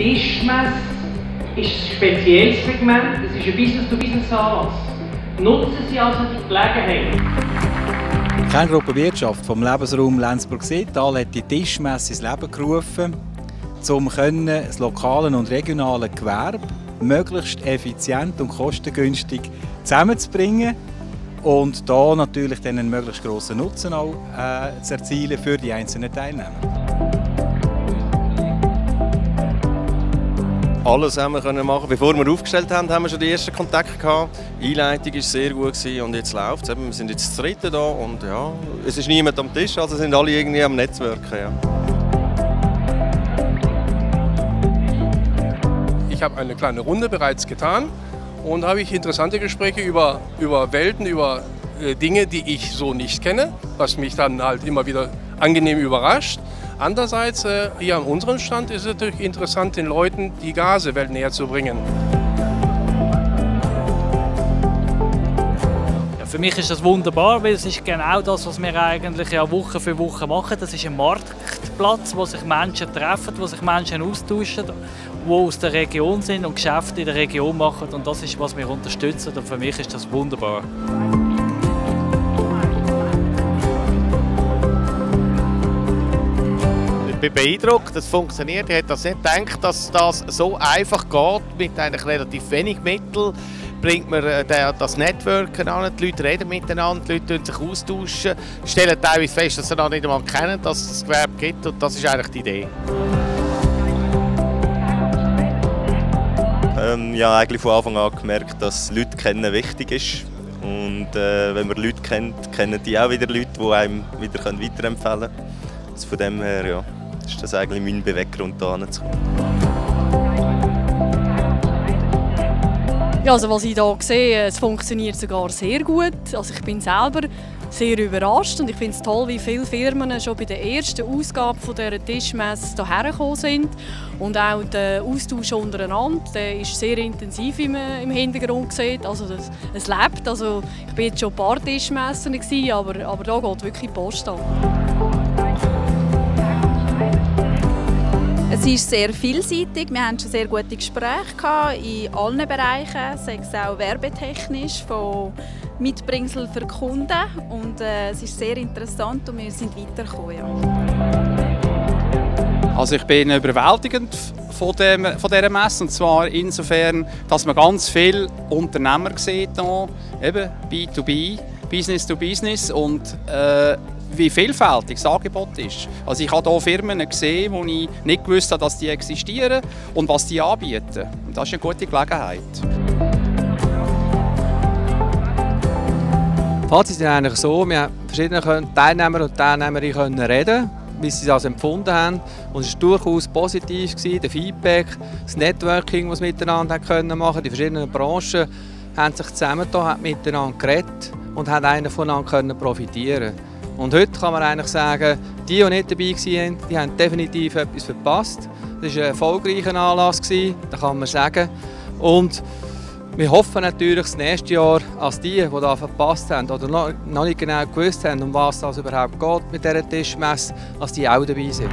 Tischmesse ist ein spezielles Segment, es ist ein Business-to-Business-Anlass. Nutzen Sie also die Gelegenheit. Die Kerngruppe Wirtschaft vom Lebensraum Lenzburg-Seetal hat die Tischmesse ins Leben gerufen, um das lokale und regionale Gewerbe möglichst effizient und kostengünstig zusammenzubringen und da natürlich einen möglichst grossen Nutzen auch, äh, zu erzielen für die einzelnen Teilnehmer. Alles haben wir machen. Bevor wir aufgestellt haben, haben wir schon die ersten Kontakte gehabt. Die Einleitung war sehr gut und jetzt läuft es. Wir sind jetzt das dritte da und ja, es ist niemand am Tisch, also sind alle irgendwie am Netzwerken. Ja. Ich habe eine kleine Runde bereits getan und habe ich interessante Gespräche über, über Welten, über äh, Dinge, die ich so nicht kenne, was mich dann halt immer wieder angenehm überrascht. Andererseits, äh, hier an unserem Stand ist es natürlich interessant, den Leuten die Gasewelt näher zu bringen. Für mich ist das wunderbar, weil es ist genau das, was wir eigentlich ja Woche für Woche machen. Das ist ein Marktplatz, wo sich Menschen treffen, wo sich Menschen austauschen, die aus der Region sind und Geschäfte in der Region machen. Und das ist, was wir unterstützen. Und für mich ist das wunderbar. Bin beeindruckt, das funktioniert. Ich hätte das nicht gedacht, dass das so einfach geht, mit eigentlich relativ wenig Mitteln bringt man äh, das Networken an, die Leute reden miteinander, die Leute sich austauschen, stellen teilweise fest, dass sie noch nicht einmal kennen, dass es das Gewerbe gibt und das ist eigentlich die Idee. Ähm, ja, eigentlich von Anfang an gemerkt, dass Leute kennen wichtig ist und äh, wenn man Leute kennt, kennen die auch wieder Leute, die einem wieder weiterempfehlen können. Also von dem her, ja ist das eigentlich mein Beweggrund, hierher zu. Ja, also was ich hier sehe, es funktioniert sogar sehr gut. Also ich bin selber sehr überrascht und ich finde es toll, wie viele Firmen schon bei der ersten Ausgabe dieser Tischmesse hierher gekommen sind. Und auch der Austausch untereinander, der ist sehr intensiv, wie im Hintergrund sieht. Also das, es lebt. Also ich war jetzt schon ein paar Tischmessen, aber, aber da geht wirklich Post an. Es ist sehr vielseitig. Wir hatten schon sehr gute Gespräche in allen Bereichen, sei es auch werbetechnisch, von Mitbringsel für Kunden. Und äh, es ist sehr interessant und wir sind weitergekommen. Ja. Also ich bin überwältigend von, dem, von dieser Messe und zwar insofern, dass man ganz viele Unternehmer sieht, eben B2B, Business to Business und äh, wie vielfältig das Angebot ist. Also ich habe hier Firmen gesehen, wo ich nicht gewusst habe, dass die existieren und was die anbieten. Und das ist eine gute Gelegenheit. Fazit ist eigentlich so, wir haben verschiedene Teilnehmer und Teilnehmerinnen können reden wie sie das empfunden haben. Und es war durchaus positiv, gewesen, der Feedback, das Networking, das wir miteinander können machen Die verschiedenen Branchen haben sich zusammengetan, haben miteinander geredet und haben einer voneinander profitieren und heute kann man eigentlich sagen, die, die nicht dabei waren, die haben definitiv etwas verpasst. Das war ein erfolgreicher Anlass, das kann man sagen. Und wir hoffen natürlich das nächste Jahr, als die, die da verpasst haben oder noch nicht genau gewusst haben, um was es überhaupt geht mit dieser Tischmesse, dass die auch dabei sind.